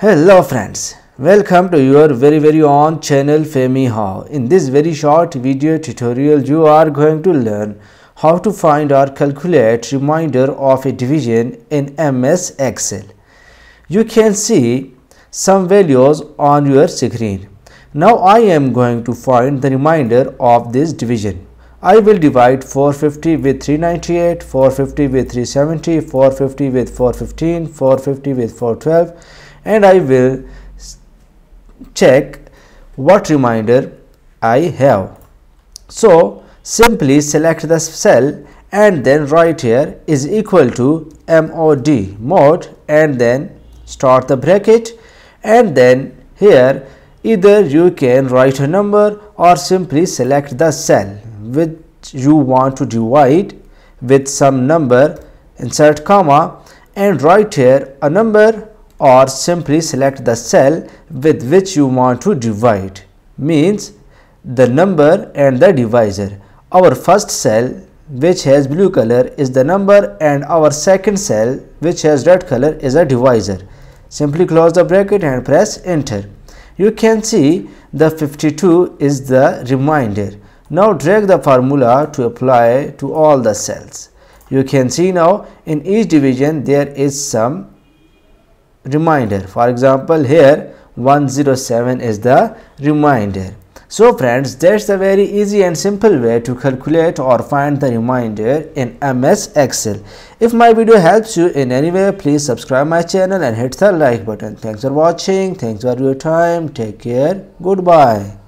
Hello friends, welcome to your very very own channel FamiHow. In this very short video tutorial you are going to learn how to find or calculate remainder of a division in MS Excel. You can see some values on your screen. Now I am going to find the remainder of this division. I will divide 450 with 398, 450 with 370, 450 with 415, 450 with 412 and I will check what remainder I have. So simply select the cell and then write here is equal to mod mod and then start the bracket and then here either you can write a number or simply select the cell which you want to divide with some number insert comma and write here a number or simply select the cell with which you want to divide. Means the number and the divisor. Our first cell which has blue color is the number and our second cell which has red color is a divisor. Simply close the bracket and press enter. You can see the 52 is the remainder now drag the formula to apply to all the cells. You can see now in each division there is some reminder. For example, here 107 is the reminder. So friends, that's the very easy and simple way to calculate or find the reminder in MS Excel. If my video helps you in any way, please subscribe my channel and hit the like button. Thanks for watching. Thanks for your time. Take care. Goodbye.